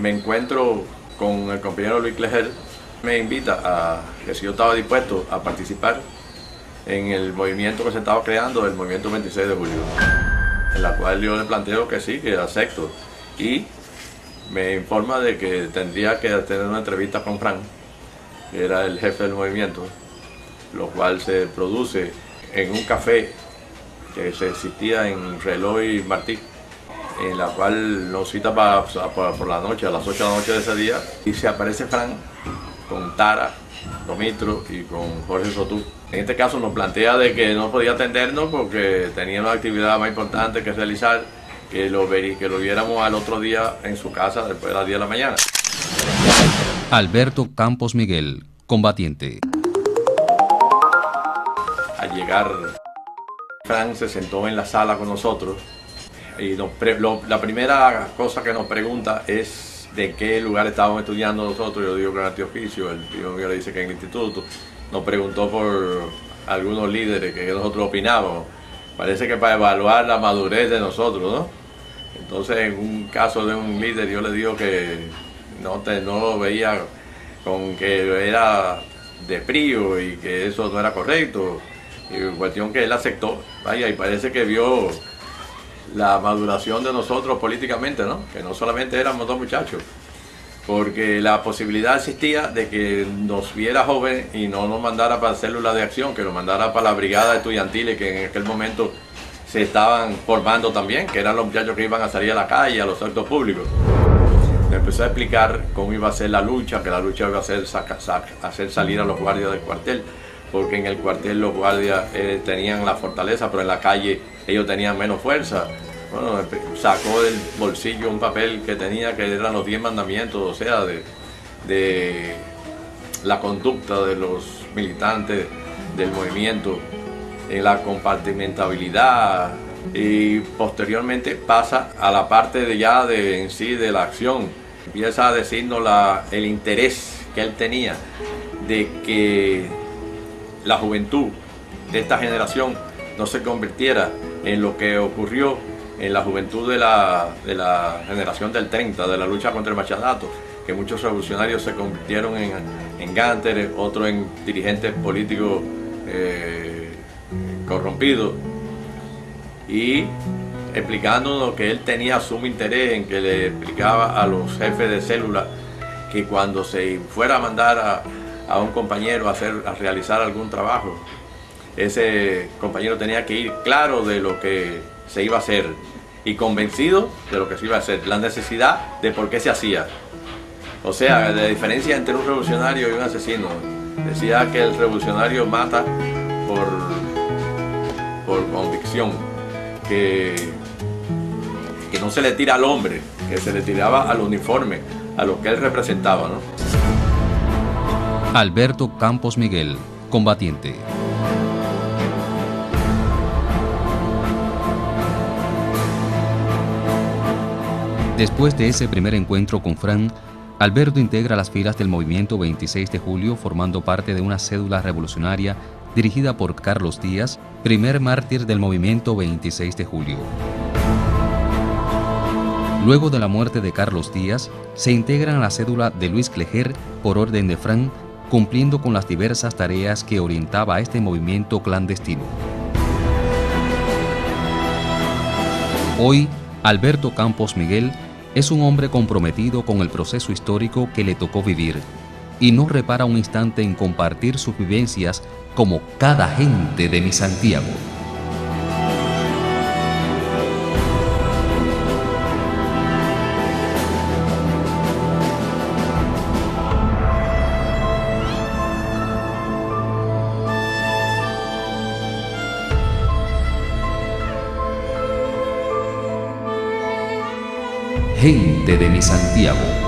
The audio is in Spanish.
me encuentro con el compañero Luis Clejer, me invita a que si yo estaba dispuesto a participar en el movimiento que se estaba creando, el movimiento 26 de julio, en la cual yo le planteo que sí, que acepto. Y me informa de que tendría que tener una entrevista con Frank, que era el jefe del movimiento, lo cual se produce en un café que se existía en Reloj y Martí, en la cual nos cita para, por la noche, a las 8 de la noche de ese día, y se aparece Frank con Tara, Domitro y con Jorge Sotú. En este caso nos plantea de que no podía atendernos porque tenía una actividad más importante que realizar, que lo, que lo viéramos al otro día en su casa después de las 10 de la mañana. Alberto Campos Miguel, combatiente. Al llegar, Frank se sentó en la sala con nosotros y la primera cosa que nos pregunta es de qué lugar estábamos estudiando nosotros. Yo digo que en oficio, el tío mío le dice que en el instituto. Nos preguntó por algunos líderes que nosotros opinábamos. Parece que para evaluar la madurez de nosotros, ¿no? Entonces, en un caso de un líder, yo le digo que no, te, no lo veía con que era de frío y que eso no era correcto. Y cuestión que él aceptó, vaya, y parece que vio la maduración de nosotros políticamente, ¿no? Que no solamente éramos dos muchachos, porque la posibilidad existía de que nos viera joven y no nos mandara para células de acción, que nos mandara para la brigada estudiantil que en aquel momento se estaban formando también, que eran los muchachos que iban a salir a la calle, a los actos públicos. Me empezó a explicar cómo iba a ser la lucha, que la lucha iba a ser hacer salir a los guardias del cuartel, porque en el cuartel los guardias eh, tenían la fortaleza, pero en la calle ellos tenían menos fuerza. Bueno, sacó del bolsillo un papel que tenía que eran los 10 mandamientos, o sea, de, la conducta de los militantes del movimiento, en la compartimentabilidad y posteriormente pasa a la parte de ya de en sí de la acción. Empieza a decirnos el interés que él tenía de que la juventud de esta generación no se convirtiera en lo que ocurrió en la juventud de la, de la generación del 30, de la lucha contra el machadato, que muchos revolucionarios se convirtieron en, en otros en dirigentes políticos eh, corrompidos, y explicándonos que él tenía sumo interés en que le explicaba a los jefes de célula que cuando se fuera a mandar a, a un compañero a, hacer, a realizar algún trabajo, ese compañero tenía que ir claro de lo que se iba a hacer y convencido de lo que se iba a hacer, la necesidad de por qué se hacía. O sea, la diferencia entre un revolucionario y un asesino. Decía que el revolucionario mata por, por convicción, que, que no se le tira al hombre, que se le tiraba al uniforme, a lo que él representaba. ¿no? Alberto Campos Miguel, combatiente. Después de ese primer encuentro con Fran, Alberto integra las filas del movimiento 26 de julio formando parte de una cédula revolucionaria dirigida por Carlos Díaz, primer mártir del movimiento 26 de julio. Luego de la muerte de Carlos Díaz, se integran a la cédula de Luis Clejer por orden de Fran, cumpliendo con las diversas tareas que orientaba a este movimiento clandestino. Hoy, Alberto Campos Miguel es un hombre comprometido con el proceso histórico que le tocó vivir y no repara un instante en compartir sus vivencias como cada gente de mi Santiago. Gente de mi Santiago.